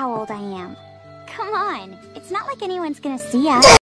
how old I am. Come on, it's not like anyone's gonna see us.